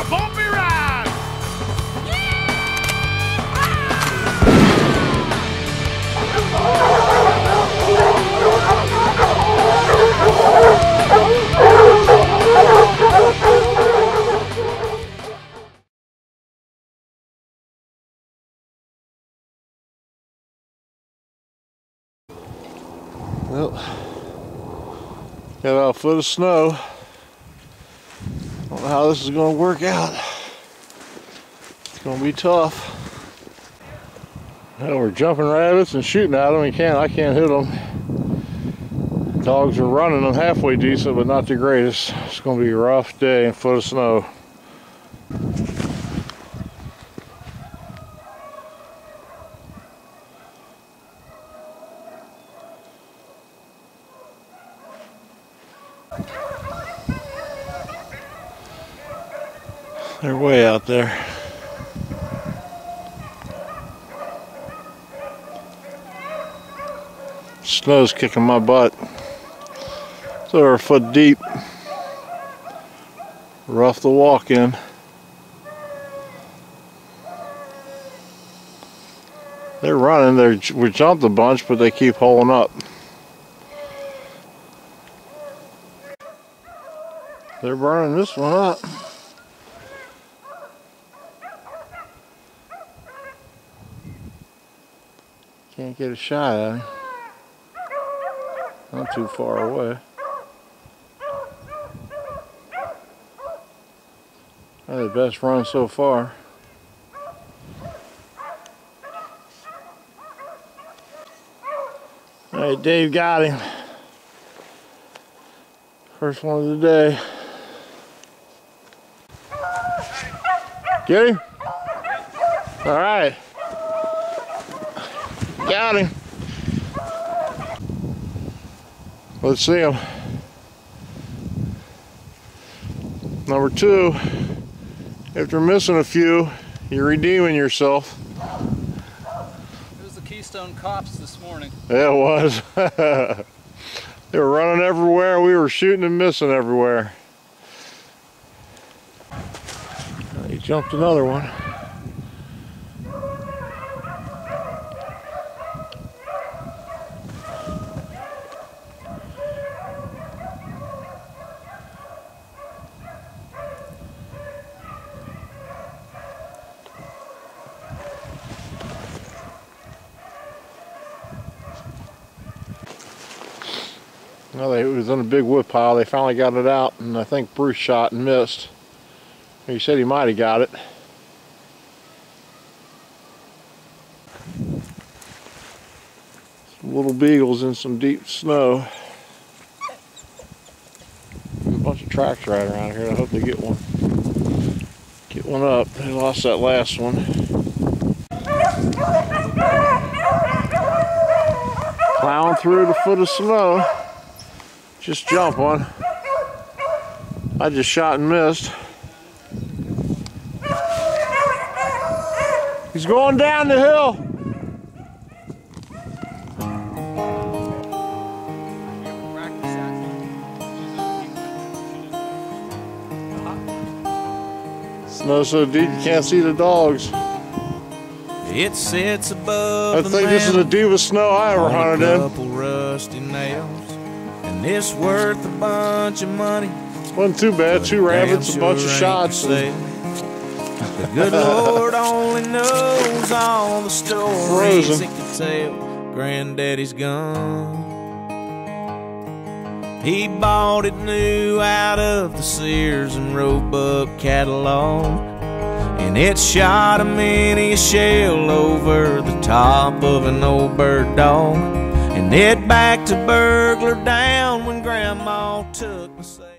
a bumpy ride! Well, got about a foot of snow. Know how this is going to work out. It's going to be tough. Well, we're jumping rabbits and shooting at them. We can't. I can't hit them. Dogs are running them halfway decent, but not the greatest. It's going to be a rough day and foot of snow. They're way out there. Snow's kicking my butt. It's they're a foot deep. Rough to walk in. They're running. They're we jumped a bunch, but they keep holding up. They're burning this one up. Get a shot at him. Not too far away. Probably the best run so far. All right, Dave got him. First one of the day. Get him? All right. Got him. Let's see him. Number two, after missing a few, you're redeeming yourself. It was the Keystone Cops this morning. Yeah, it was. they were running everywhere. We were shooting and missing everywhere. He jumped another one. Well, it was in a big wood pile. They finally got it out, and I think Bruce shot and missed. He said he might have got it. Some little beagles in some deep snow. A bunch of tracks right around here. I hope they get one. Get one up. They lost that last one. Plowing through the foot of snow. Just jump one. I just shot and missed. He's going down the hill. Snow so deep you can't see the dogs. It sits above I think this is the deepest snow I ever on hunted in. Couple rusty nails, and it's worth a bunch of money. Wasn't too bad. Two rabbits, a bunch of shots. The good Lord only knows all the stories Frozen. it could tell. Granddaddy's gone. He bought it new out of the Sears and Roebuck catalog. And it shot a mini shell over the top of an old bird dog. And it back to burglar down when Grandma took sail.